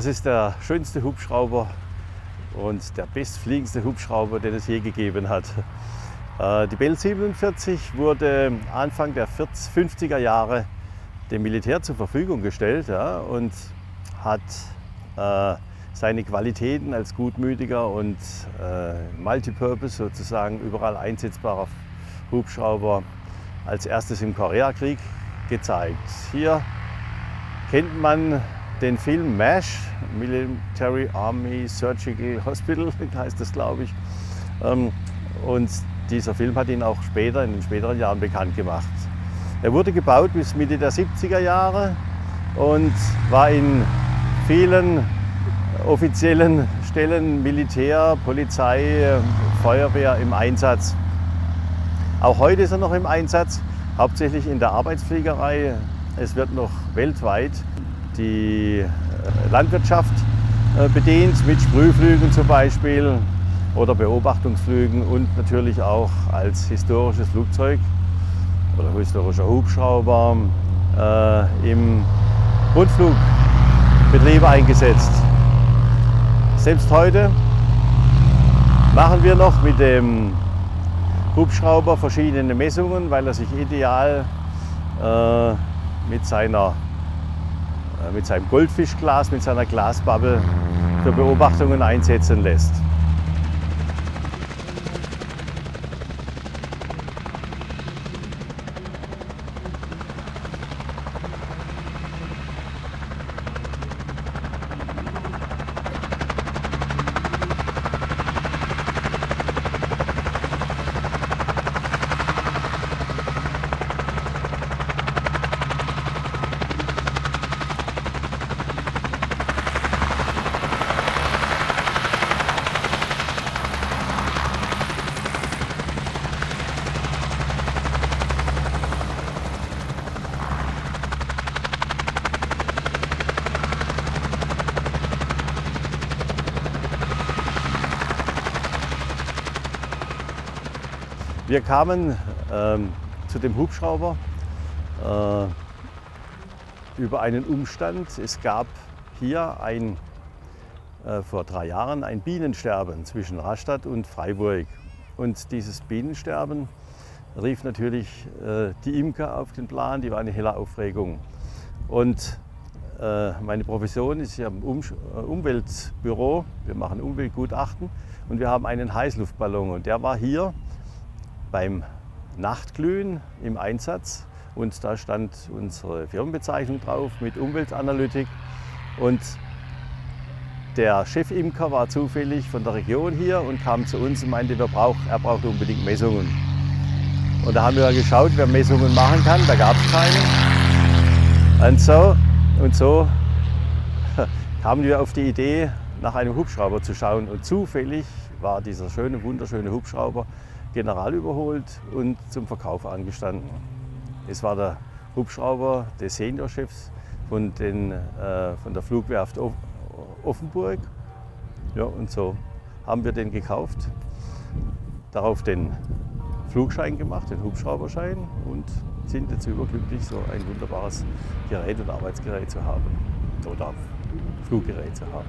Das ist der schönste Hubschrauber und der bestfliegendste Hubschrauber, den es je gegeben hat. Äh, die Bell 47 wurde Anfang der 50er Jahre dem Militär zur Verfügung gestellt ja, und hat äh, seine Qualitäten als gutmütiger und äh, Multipurpose sozusagen überall einsetzbarer Hubschrauber als erstes im Koreakrieg gezeigt. Hier kennt man den Film MASH, Military Army Surgical Hospital heißt das, glaube ich. Ähm, und dieser Film hat ihn auch später, in den späteren Jahren bekannt gemacht. Er wurde gebaut bis Mitte der 70er Jahre und war in vielen offiziellen Stellen, Militär, Polizei, Feuerwehr im Einsatz. Auch heute ist er noch im Einsatz, hauptsächlich in der Arbeitsfliegerei. Es wird noch weltweit die äh, Landwirtschaft äh, bedient, mit Sprühflügen zum Beispiel oder Beobachtungsflügen und natürlich auch als historisches Flugzeug oder historischer Hubschrauber äh, im Rundflugbetrieb eingesetzt. Selbst heute machen wir noch mit dem Hubschrauber verschiedene Messungen, weil er sich ideal äh, mit seiner mit seinem Goldfischglas, mit seiner Glasbubble für Beobachtungen einsetzen lässt. Wir kamen ähm, zu dem Hubschrauber äh, über einen Umstand. Es gab hier ein, äh, vor drei Jahren ein Bienensterben zwischen Rastatt und Freiburg. Und dieses Bienensterben rief natürlich äh, die Imker auf den Plan, die war eine helle Aufregung. Und äh, meine Profession ist ja im um äh, Umweltbüro, wir machen Umweltgutachten und wir haben einen Heißluftballon und der war hier beim Nachtglühen im Einsatz und da stand unsere Firmenbezeichnung drauf mit Umweltanalytik und der Chefimker war zufällig von der Region hier und kam zu uns und meinte, er braucht, er braucht unbedingt Messungen. Und da haben wir geschaut, wer Messungen machen kann, da gab es keine. Und so, und so kamen wir auf die Idee, nach einem Hubschrauber zu schauen. Und zufällig war dieser schöne, wunderschöne Hubschrauber General überholt und zum Verkauf angestanden. Es war der Hubschrauber des Seniorchefs von, den, äh, von der Flugwerft Offenburg. Ja, und so haben wir den gekauft, darauf den Flugschein gemacht, den Hubschrauberschein und sind jetzt überglücklich, so ein wunderbares Gerät und Arbeitsgerät zu haben oder Fluggerät zu haben.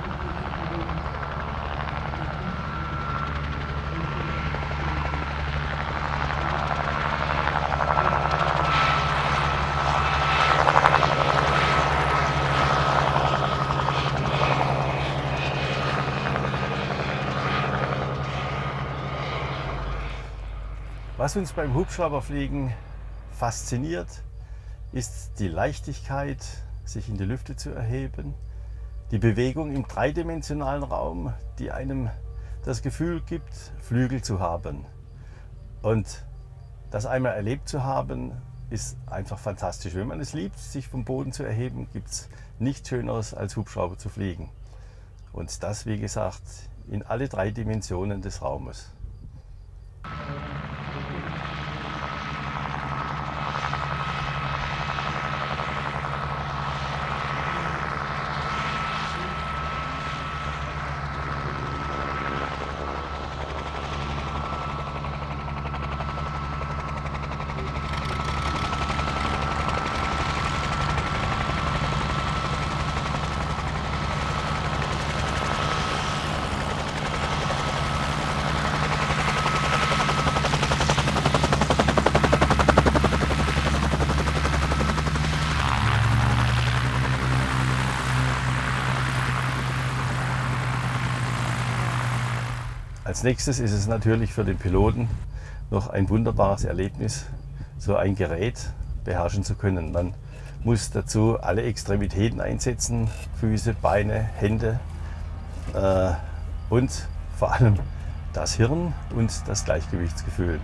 Was uns beim Hubschrauberfliegen fasziniert, ist die Leichtigkeit, sich in die Lüfte zu erheben, die Bewegung im dreidimensionalen Raum, die einem das Gefühl gibt, Flügel zu haben. Und das einmal erlebt zu haben, ist einfach fantastisch. Wenn man es liebt, sich vom Boden zu erheben, gibt es nichts Schöneres als Hubschrauber zu fliegen. Und das, wie gesagt, in alle drei Dimensionen des Raumes. Als nächstes ist es natürlich für den Piloten noch ein wunderbares Erlebnis, so ein Gerät beherrschen zu können. Man muss dazu alle Extremitäten einsetzen, Füße, Beine, Hände äh, und vor allem das Hirn und das Gleichgewichtsgefühl.